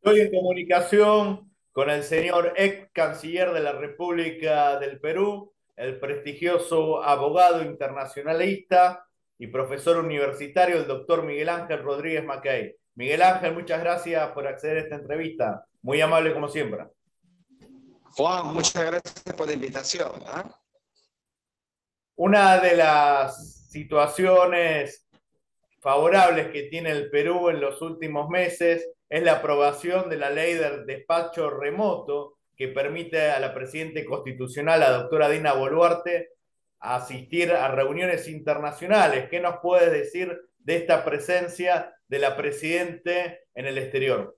Estoy en comunicación con el señor ex canciller de la República del Perú, el prestigioso abogado internacionalista y profesor universitario, el doctor Miguel Ángel Rodríguez Macay. Miguel Ángel, muchas gracias por acceder a esta entrevista. Muy amable como siempre. Juan, muchas gracias por la invitación. ¿ah? Una de las situaciones favorables que tiene el Perú en los últimos meses es la aprobación de la ley del despacho remoto que permite a la Presidenta Constitucional, la doctora Dina Boluarte, asistir a reuniones internacionales. ¿Qué nos puede decir de esta presencia de la Presidente en el exterior?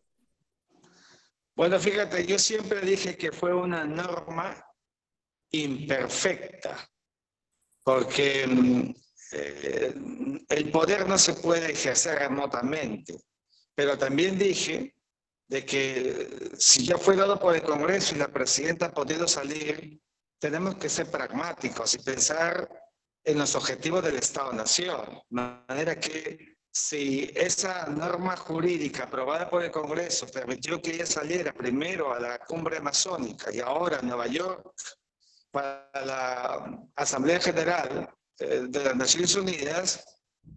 Bueno, fíjate, yo siempre dije que fue una norma imperfecta, porque mm, eh, el poder no se puede ejercer remotamente. Pero también dije de que si ya fue dado por el Congreso y la presidenta ha podido salir, tenemos que ser pragmáticos y pensar en los objetivos del Estado-Nación. De manera que si esa norma jurídica aprobada por el Congreso permitió que ella saliera primero a la cumbre amazónica y ahora a Nueva York para la Asamblea General eh, de las Naciones Unidas,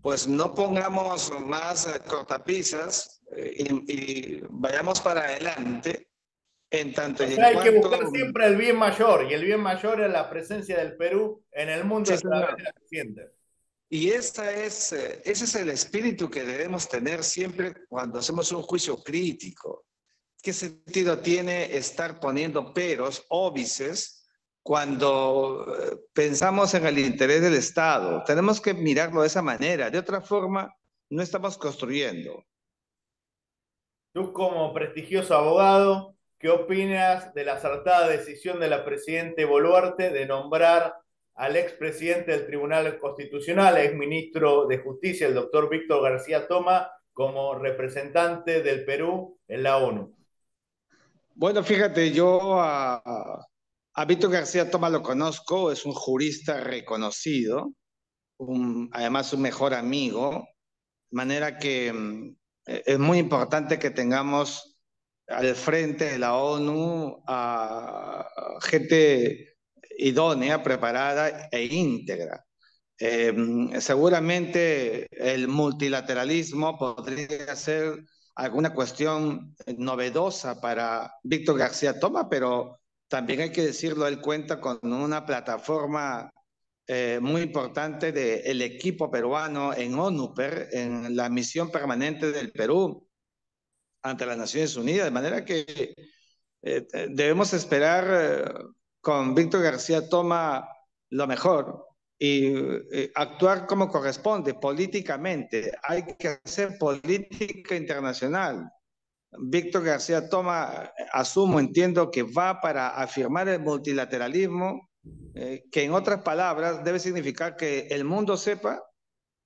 pues no pongamos más eh, cortapisas eh, y, vayamos para adelante. En tanto hay que buscar siempre el bien mayor, y el bien mayor es la presencia del Perú en el mundo sí, de Y esta es, eh, ese es el espíritu que debemos tener siempre cuando hacemos un juicio crítico. ¿Qué sentido tiene estar poniendo peros, óbices, cuando eh, pensamos en el interés del Estado. Tenemos que mirarlo de esa manera. De otra forma, no estamos construyendo. Tú como prestigioso abogado, ¿qué opinas de la acertada decisión de la Presidenta Boluarte de nombrar al expresidente del Tribunal Constitucional, exministro de Justicia, el doctor Víctor García Toma, como representante del Perú en la ONU? Bueno, fíjate, yo a, a Víctor García Toma lo conozco, es un jurista reconocido, además un mejor amigo, de manera que mm, es muy importante que tengamos al frente de la ONU a gente idónea, preparada e íntegra. Em, seguramente el multilateralismo podría ser alguna cuestión novedosa para Víctor García Toma, pero también hay que decirlo, él cuenta con una plataforma eh, muy importante del equipo peruano en ONUPER, en la misión permanente del Perú ante las Naciones Unidas, de manera que eh, debemos esperar eh, con Víctor García Toma lo mejor y actuar como corresponde políticamente. Hay que hacer política internacional. Víctor García Toma, asumo, entiendo que va para afirmar el multilateralismo, eh, que en otras palabras debe significar que el mundo sepa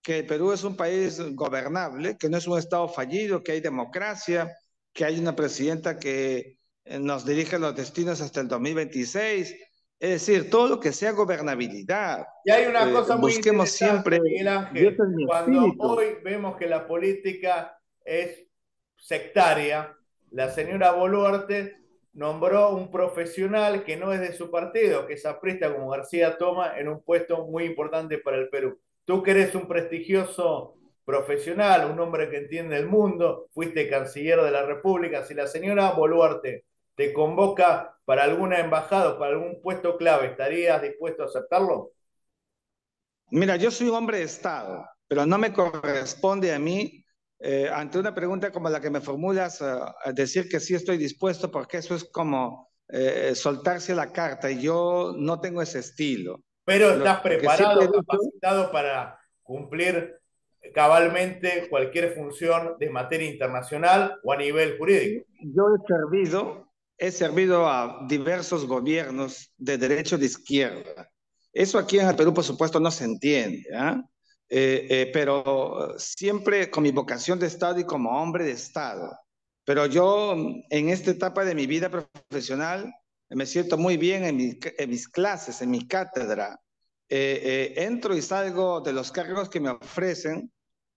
que el Perú es un país gobernable, que no es un Estado fallido, que hay democracia, que hay una presidenta que eh, nos dirige los destinos hasta el 2026. Es decir, todo lo que sea gobernabilidad. Y hay una eh, cosa muy busquemos siempre. Miguel Ángel, cuando hoy vemos que la política es sectaria, la señora Boluarte nombró un profesional que no es de su partido, que es aprista como García Toma, en un puesto muy importante para el Perú. Tú que eres un prestigioso profesional, un hombre que entiende el mundo, fuiste canciller de la República, si la señora Boluarte te convoca para alguna embajada para algún puesto clave, ¿estarías dispuesto a aceptarlo? Mira, yo soy un hombre de Estado, pero no me corresponde a mí eh, ante una pregunta como la que me formulas, eh, decir que sí estoy dispuesto, porque eso es como eh, soltarse la carta y yo no tengo ese estilo. Pero estás preparado, capacitado para cumplir cabalmente cualquier función de materia internacional o a nivel jurídico. Yo he servido, he servido a diversos gobiernos de derecho de izquierda. Eso aquí en el Perú, por supuesto, no se entiende. ¿ah? Eh, eh, pero siempre con mi vocación de Estado y como hombre de Estado. Pero yo en esta etapa de mi vida profesional me siento muy bien en, mis clases, en mi cátedra. Eh, entro y salgo de los cargos que me ofrecen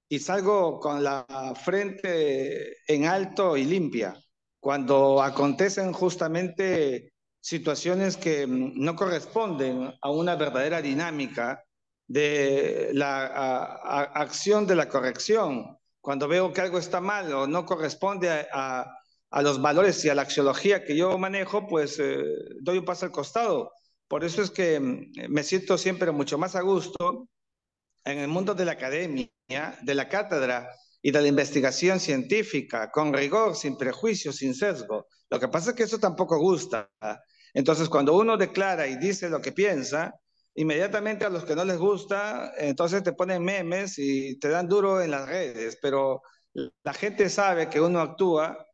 y salgo con la frente en alto y limpia. cuando acontecen justamente situaciones que no corresponden a una verdadera dinámica de la acción de la corrección. Cuando veo que algo está mal o no corresponde a, los valores y a la axiología que yo manejo, pues eh, doy un paso al costado. Por eso es que mm, me siento siempre mucho más a gusto en el mundo de la academia, de la cátedra y de la investigación científica, con rigor, sin prejuicios, sin sesgo. Lo que pasa es que eso tampoco gusta. Entonces, cuando uno declara y dice lo que piensa, inmediatamente a los que no les gusta, entonces te ponen memes y te dan duro en las redes, pero la gente sabe que uno actúa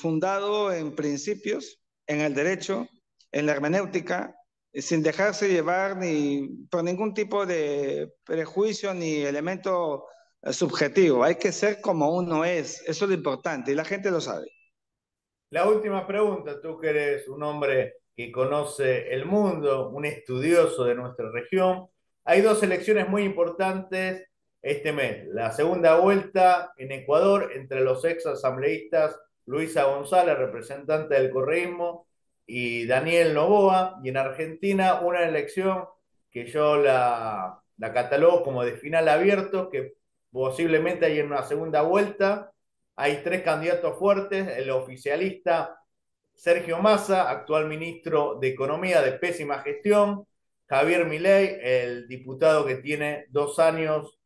fundado en principios, en el derecho, en la hermenéutica, sin dejarse llevar ni por ningún tipo de prejuicio ni elemento eh, subjetivo. Hay que ser como uno es, eso es lo importante y la gente lo sabe. La última pregunta, tú que eres un hombre que conoce el mundo, un estudioso de nuestra región. Hay dos elecciones muy importantes este mes. La segunda vuelta en Ecuador entre los ex asambleístas Luisa González, representante del correísmo, y Daniel Novoa. Y en Argentina una elección que yo la, la catalogo como de final abierto, que posiblemente hay en una segunda vuelta hay tres candidatos fuertes, el oficialista Sergio Massa, actual ministro de Economía de pésima gestión, Javier Milei, el diputado que tiene dos años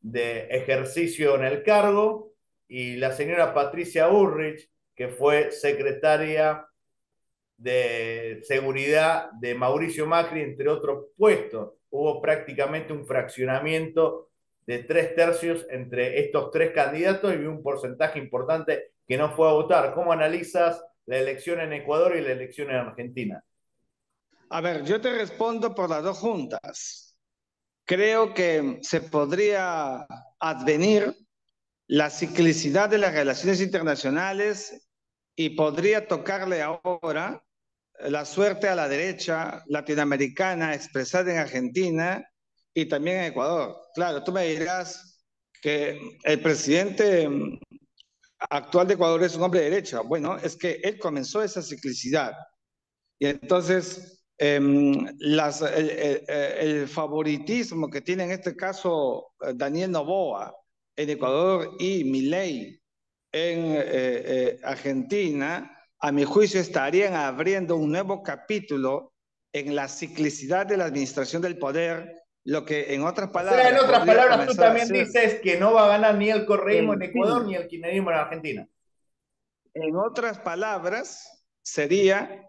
de ejercicio en el cargo, y la señora Patricia Urrich, que fue secretaria de seguridad de Mauricio Macri, entre otros puestos. Hubo prácticamente un fraccionamiento de tres tercios entre estos tres candidatos y un porcentaje importante que no fue a votar. ¿Cómo analizas la elección en Ecuador y la elección en Argentina? A ver, yo te respondo por las dos juntas. Creo que se podría advenir la ciclicidad de las relaciones internacionales y podría tocarle ahora la suerte a la derecha latinoamericana expresada en Argentina y también en Ecuador. Claro, tú me dirás que el presidente actual de Ecuador es un hombre de derecha. Bueno, es que él comenzó esa ciclicidad. Y entonces, em, el, favoritismo que tiene en este caso eh, Daniel Novoa en Ecuador y Milei en eh, eh, Argentina, a mi juicio estarían abriendo un nuevo capítulo en la ciclicidad de la administración del poder lo que en otras palabras. en otras palabras, tú también dices que no va a ganar ni el correísmo en, Ecuador ni el kirchnerismo en Argentina. En otras palabras, sería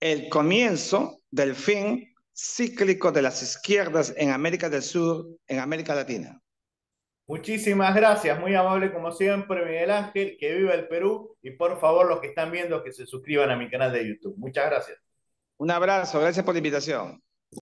el comienzo del fin cíclico de las izquierdas en América del Sur, en América Latina. Muchísimas gracias, muy amable como siempre, Miguel Ángel, que viva el Perú y por favor los que están viendo que se suscriban a mi canal de YouTube. Muchas gracias. Un abrazo, gracias por la invitación.